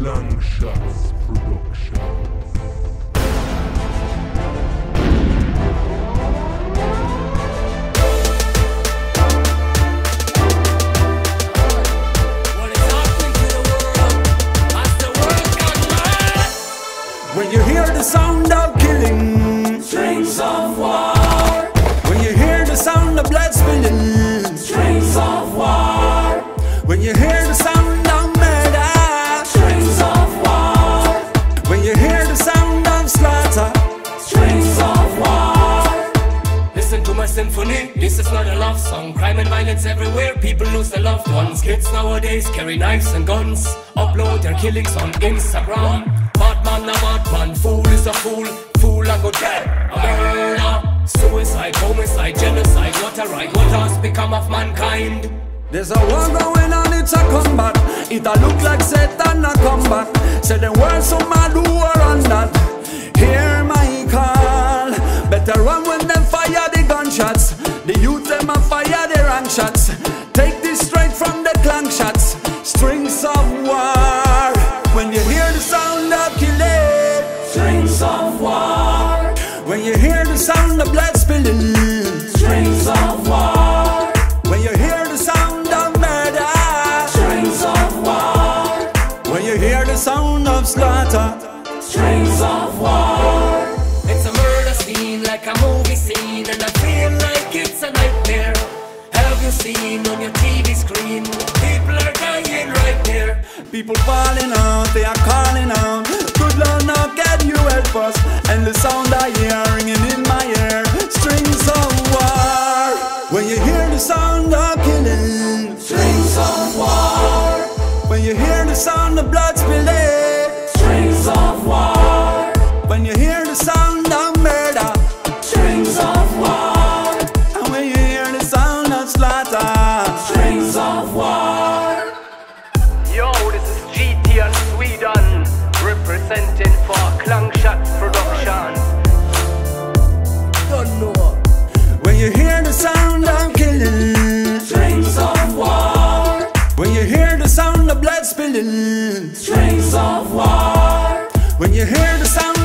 Klangschatz Productions. When you hear the sound of This is not a love song. Crime and violence everywhere. People lose their loved ones. Kids nowadays carry knives and guns. Upload their killings on Instagram. Batman a Batman. Fool is a fool. Fool a go dead. Murder. Suicide, homicide, genocide. What a right. What has become of mankind? There's a war going on, it's a combat. It a look like Satan a combat. Say the world so mad who are on that. Fire shots. Take this straight from the Klangschatz. Strings of war. When you hear the sound of killing. Strings of war. When you hear the sound of blood spilling. Strings of war. When you hear the sound of murder. Strings of war. When you hear the sound of slaughter, seen on your TV screen? People are dying right there. people falling out, they are calling out. Good Lord, now can you help us? And the sound I hear ringing in my ear, strings of war. When you hear the sound of killing, Strings of war. when you hear the sound of blood spilling, Strings of war. When you hear the sound.